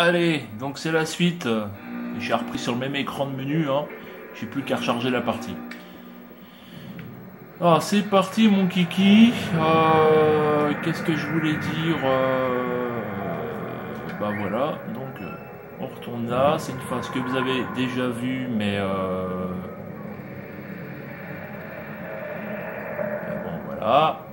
Allez, donc c'est la suite. J'ai repris sur le même écran de menu. Hein. J'ai plus qu'à recharger la partie. Ah, c'est parti mon kiki. Euh, Qu'est-ce que je voulais dire euh, Bah voilà, donc euh, on retourne là. C'est une phase que vous avez déjà vue, mais... Mais bon, voilà.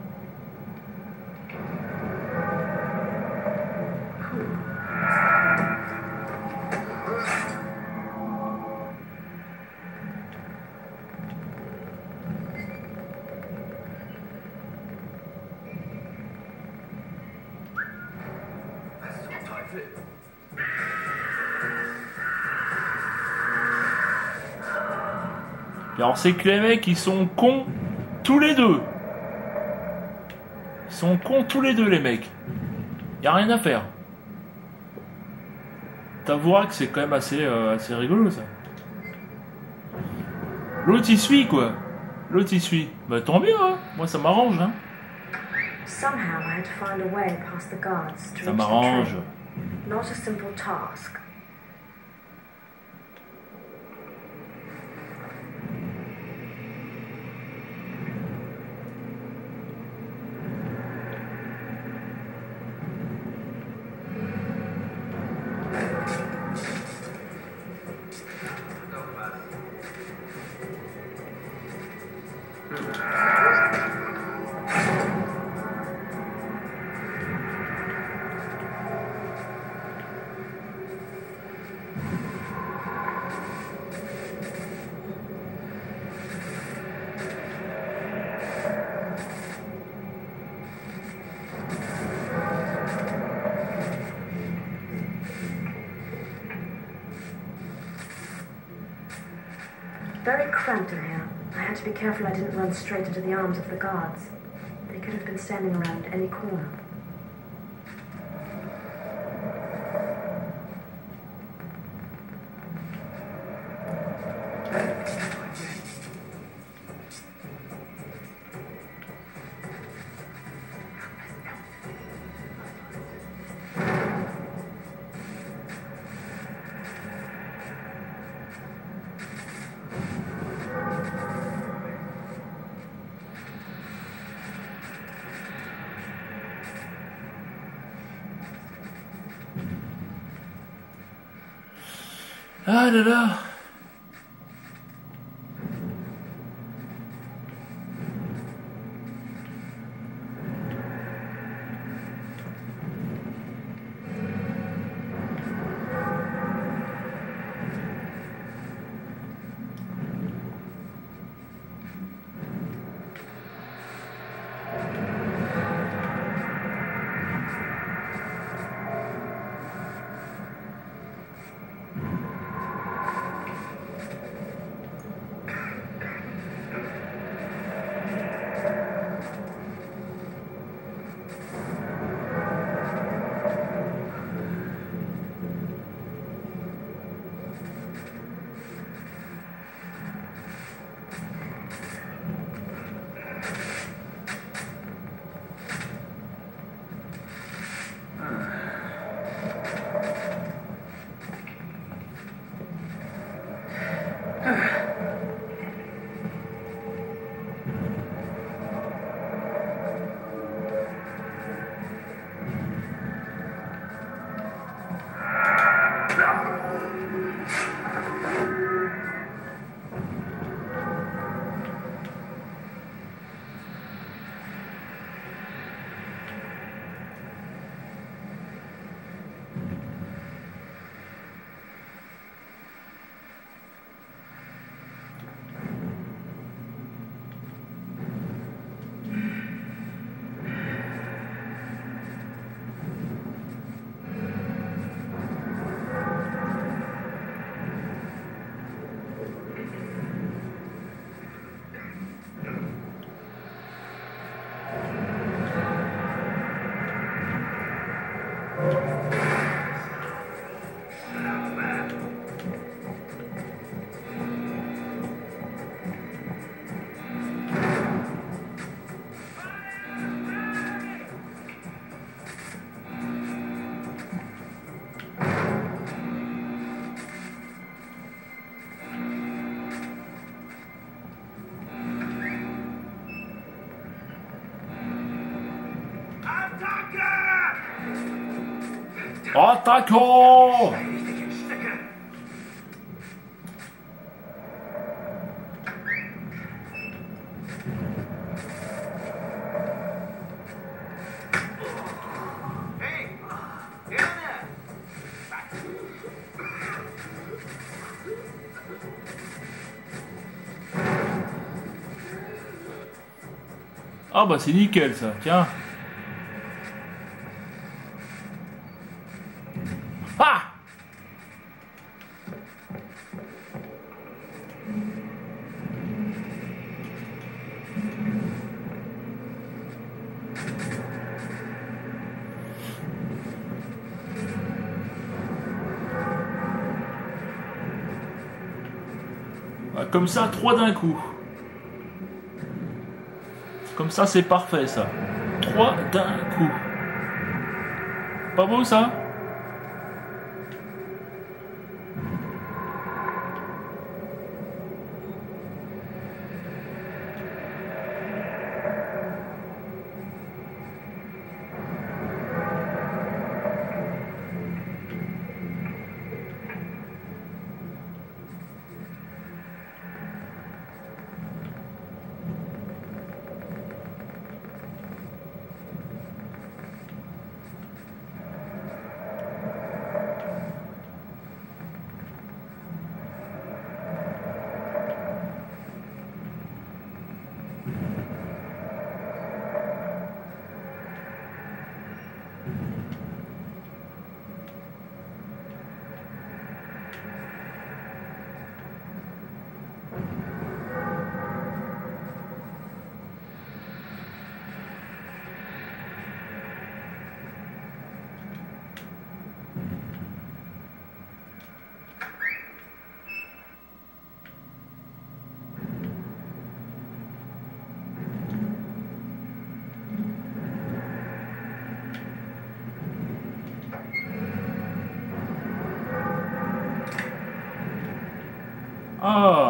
C'est que les mecs ils sont cons tous les deux. Ils sont cons tous les deux les mecs. Y a rien à faire. T'avoueras que c'est quand même assez, euh, assez rigolo ça. L'autre il suit quoi. L'autre il suit. Bah tant mieux hein. Moi ça m'arrange hein. Ça m'arrange. Not a simple task. Cramped in here. I had to be careful I didn't run straight into the arms of the guards. They could have been standing around any corner. Ah là là. Attaquons Ah bah c'est nickel ça, tiens. Comme ça, trois d'un coup. Comme ça, c'est parfait, ça. Trois d'un coup. Pas beau, ça? Ah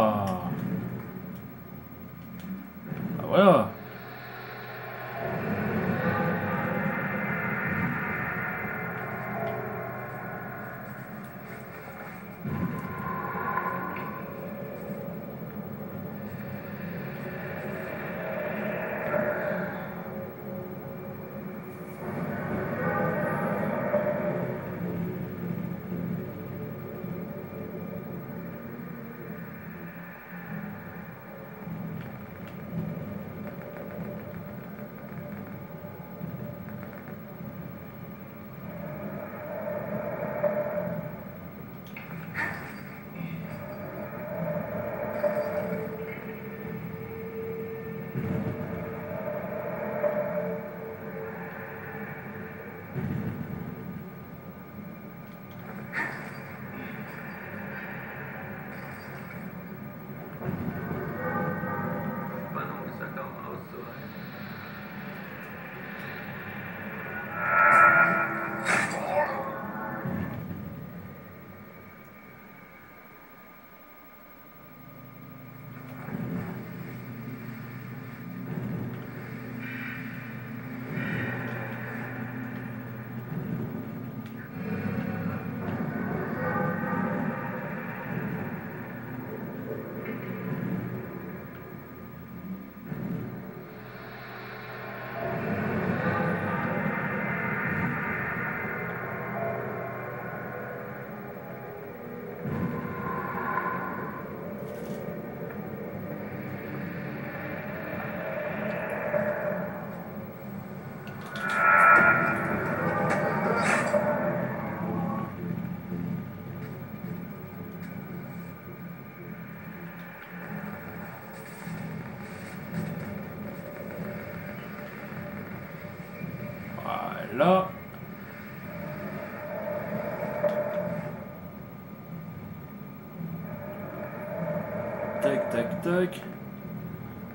Ah,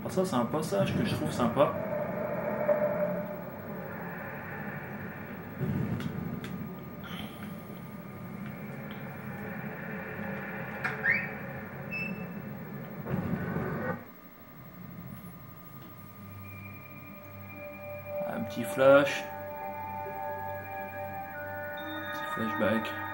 ça, c'est un passage que je trouve sympa. Un petit flash. Petit Flashback.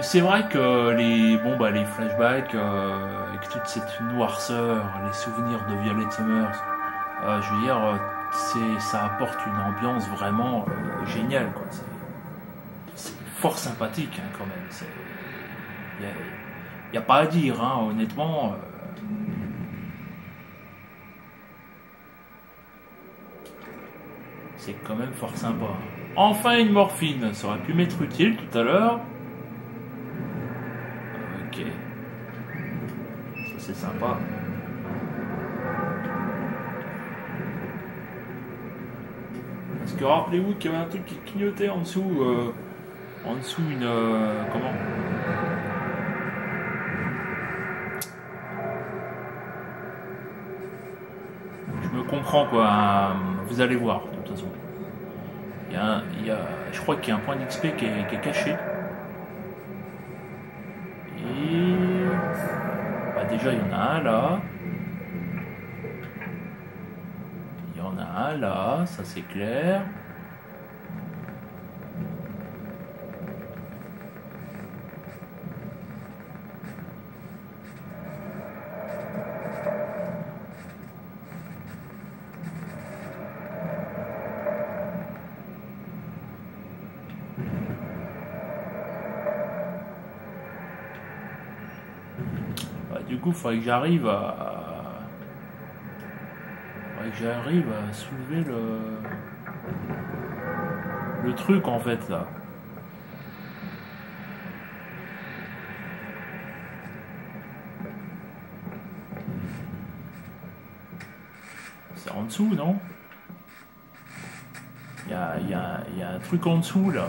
C'est vrai que les, bon, bah, les flashbacks, euh, avec toute cette noirceur, les souvenirs de Violet Summers, euh, je veux dire, euh, c'est, ça apporte une ambiance vraiment géniale. Quoi. C'est, fort sympathique hein, quand même. C'est, y a, y a pas à dire, hein, honnêtement. c'est quand même fort sympa. Enfin une morphine, ça aurait pu m'être utile tout à l'heure. Ok. Ça sympa. Parce que rappelez-vous qu'il y avait un truc qui clignotait en dessous. euh, en dessous une... euh, comment? Je me comprends quoi. Vous allez voir de toute façon. Il y a, un- il je crois qu'il y a un point d'XP qui est caché. Déjà il y en a un là. Il y en a un là, ça c'est clair. Bah, du coup, il faudrait que j'arrive à. faudrait que j'arrive à soulever le. le truc en fait là. C'est en dessous, non? Il y a, y, a, y a un truc en dessous là.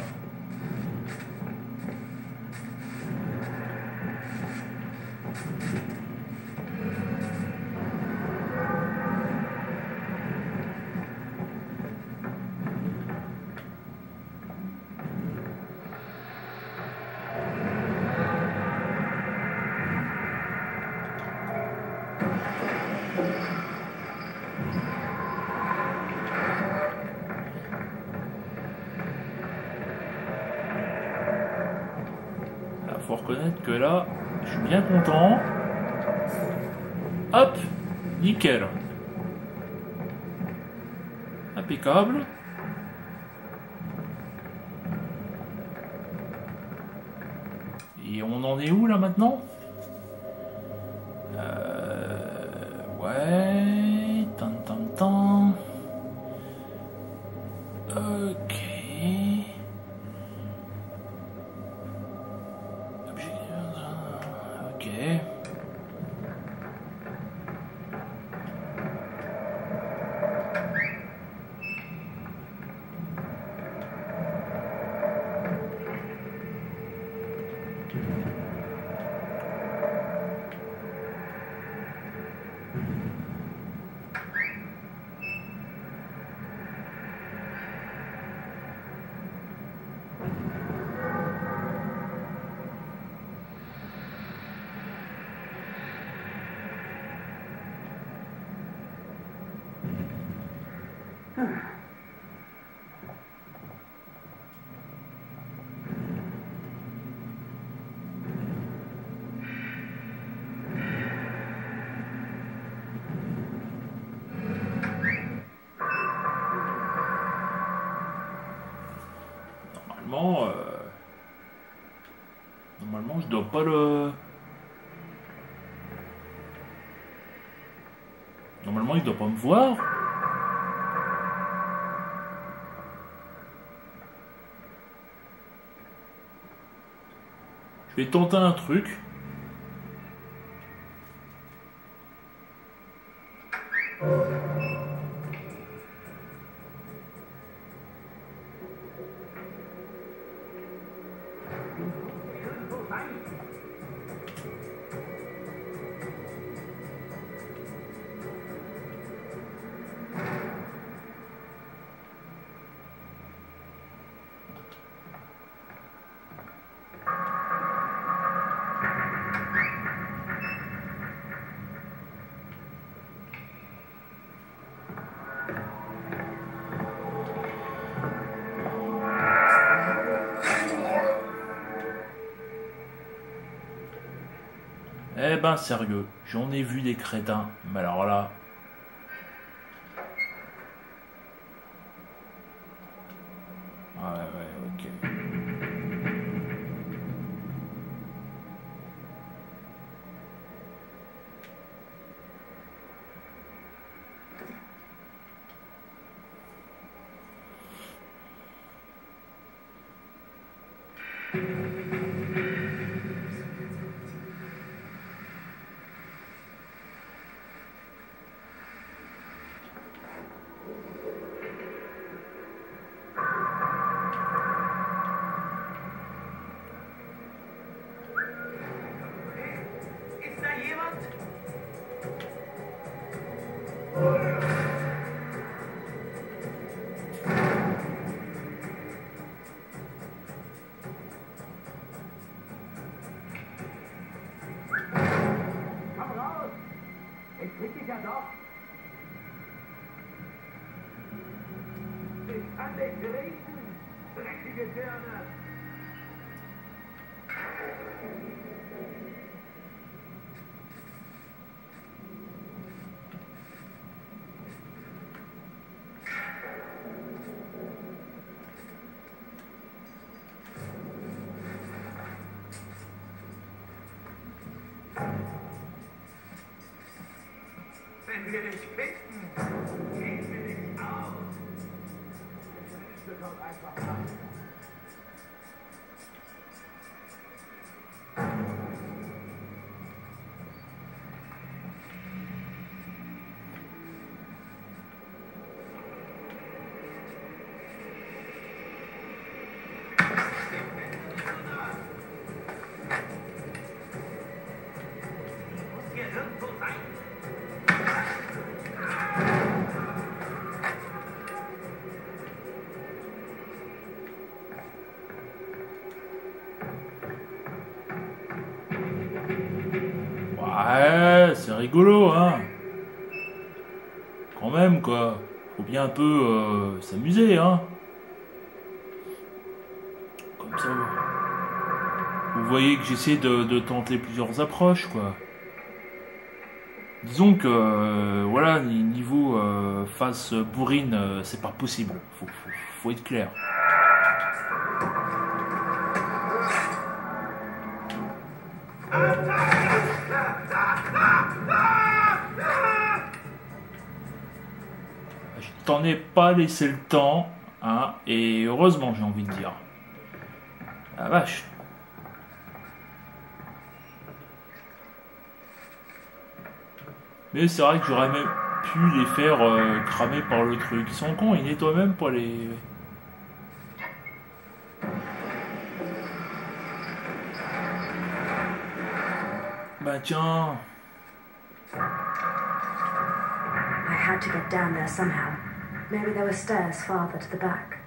Là, je suis bien content. Hop, nickel. Impeccable. Et on en est où là maintenant? Dois pas le. Normalement, il doit pas me voir. Je vais tenter un truc. Ben sérieux, j'en ai vu des crétins, mais alors là. Diese nimmt mit. Rigolo, hein. Quand même, quoi. Faut bien un peu euh, s'amuser, hein. Comme ça. Vous voyez que j'essaie de, tenter plusieurs approches, quoi. Disons que, euh, voilà, ni- niveau euh, face bourrine, c'est pas possible. Faut, être clair. T'en ai pas laissé le temps, hein, et heureusement, j'ai envie de dire. La vache. Mais c'est vrai que j'aurais même pu les faire euh, cramer par le truc. Ils sont cons, ils nettoient même pas les. Bah tiens. I had to get down there somehow. Maybe there were stairs farther to the back.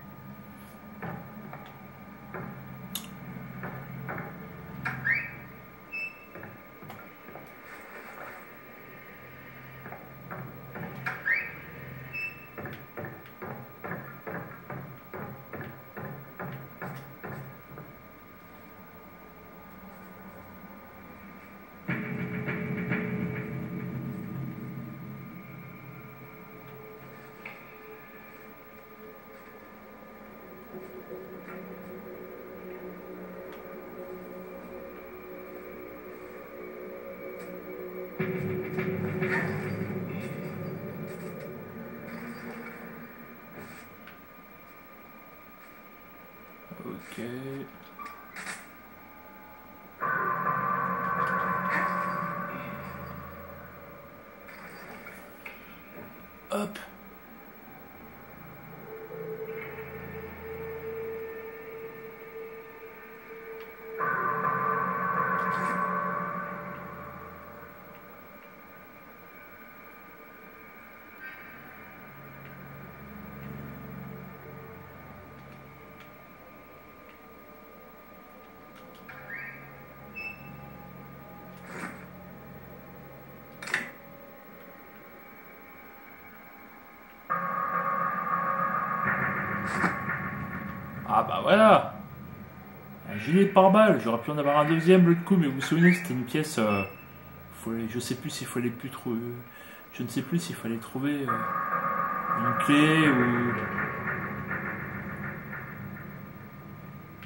Ok. Voilà Un gilet pare-balles, j'aurais pu en avoir un deuxième l'autre coup, mais vous vous souvenez, c'était une pièce euh, je sais plus s'il fallait plus trouver. Je ne sais plus s'il fallait trouver euh, une clé ou.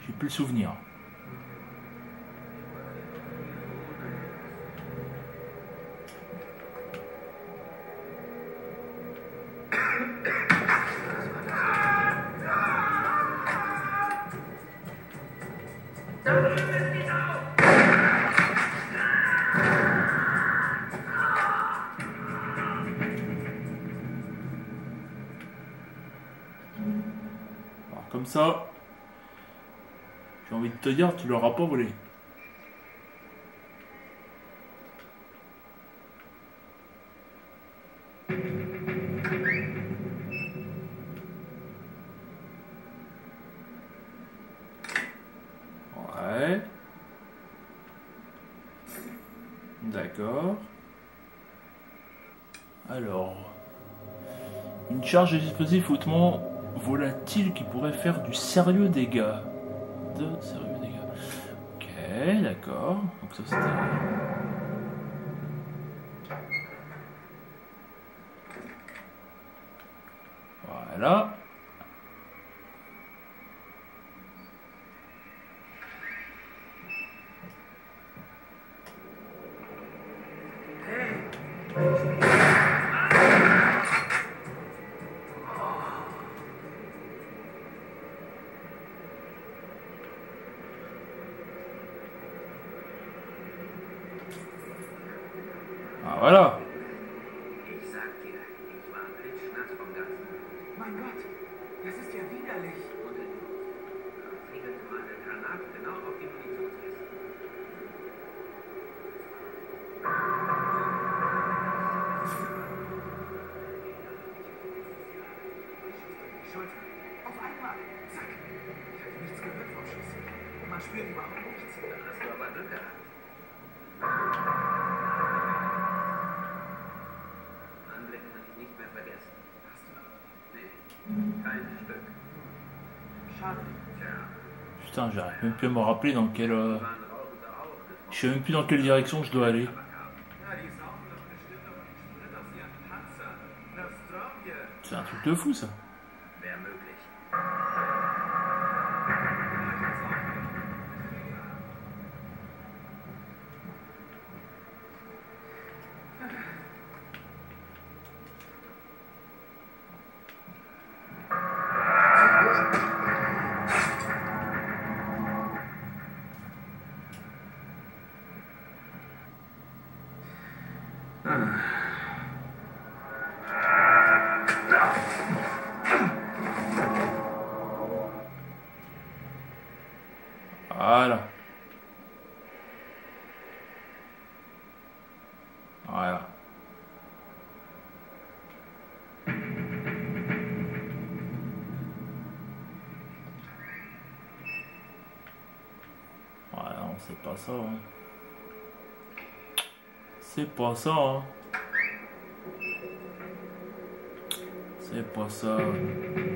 J'ai plus le souvenir. J'ai envie de te dire, tu l'auras pas volé. Ouais. D'accord. Alors. Une charge de dispositif hautement volatile qui pourrait faire du sérieux dégât. De sérieux dégâts. Ok, d'accord. Donc ça c'était. Voilà. Putain, j'arrive même plus à me rappeler dans quelle. euh, Je sais même plus dans quelle direction je dois aller. C'est un truc de fou ça. Non, c'est pas ça. hein. C'est pas ça. hein. C'est pas ça.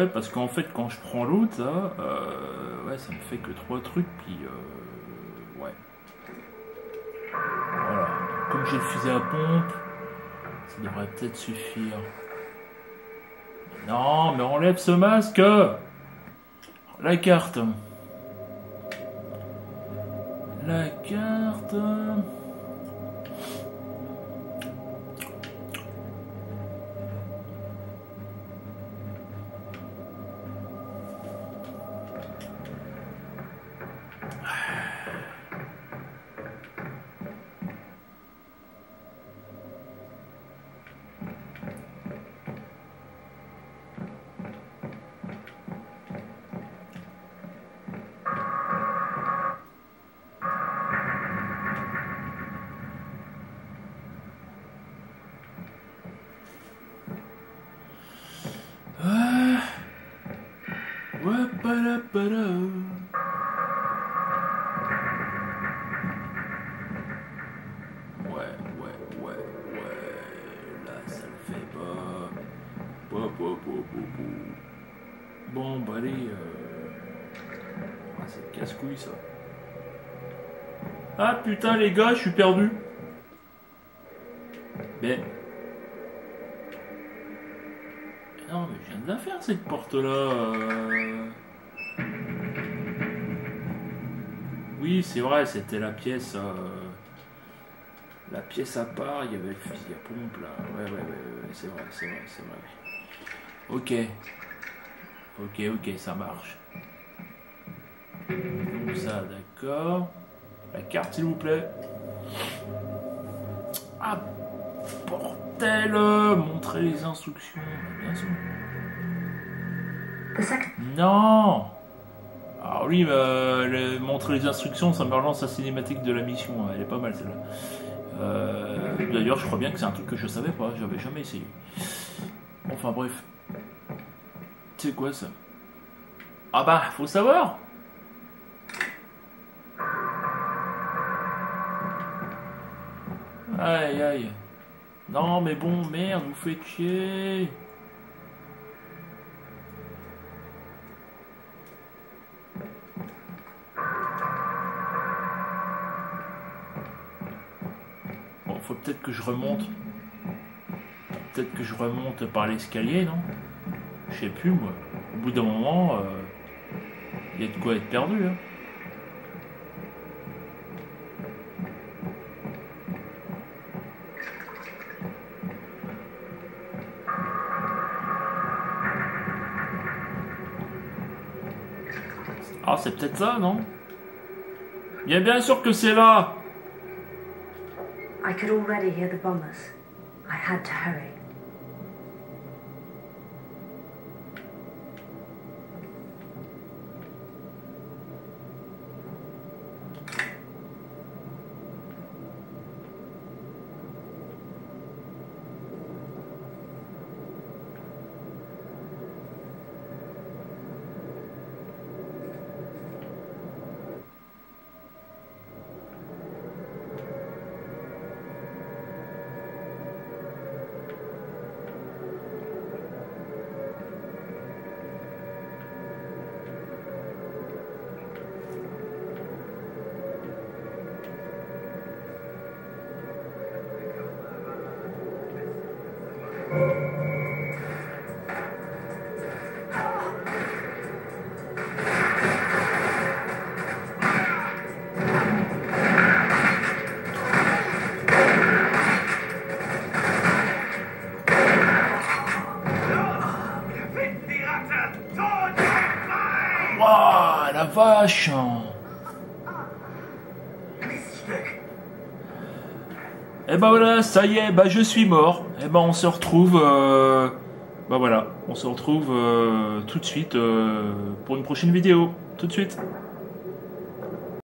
Ouais, parce qu'en fait, quand je prends l'autre, là, euh, ouais, ça me fait que trois trucs, puis euh, ouais. Voilà. Comme j'ai le fusil à pompe, ça devrait peut-être suffire. Non, mais enlève ce masque La carte La carte Ouais, ouais, ouais, ouais. Là, ça le fait pas. Bon, bah allez. Euh... Ah, c'est casse-couille ça. Ah putain, les gars, je suis perdu. Mais. Non, mais je viens de la faire cette porte là. Euh. Oui, c'est vrai, c'était la pièce. euh, La pièce à part, il y avait le fusil à pompe là. Ouais, ouais, ouais, ouais, c'est vrai, c'est vrai, c'est vrai. Ok. Ok, ok, ça marche. Donc ça, d'accord. La carte, s'il vous plaît. Ah, bordel Montrer les instructions. Bien sûr. Non Alors oui, bah, le- montrer les instructions, ça me relance la cinématique de la mission. Elle est pas mal celle-là. Euh, D'ailleurs, je crois bien que c'est un truc que je savais pas. J'avais jamais essayé. Enfin bref. C'est quoi ça? Ah bah, faut savoir Aïe aïe. Non mais bon, merde, vous faites chier. Peut-être que je remonte. Peut-être que je remonte par l'escalier, non? Je sais plus, moi. Au bout d'un moment, il y a de quoi être perdu. Hein. Ah, c'est peut-être ça, non? Bien, bien sûr que c'est là could already hear the bombers. I had to hurry. Vache Miststück! Et bah voilà, ça y est, bah je suis mort. Et bah on se retrouve... euh, Bah voilà, on se retrouve euh, tout de suite euh, pour une prochaine vidéo. Tout de suite.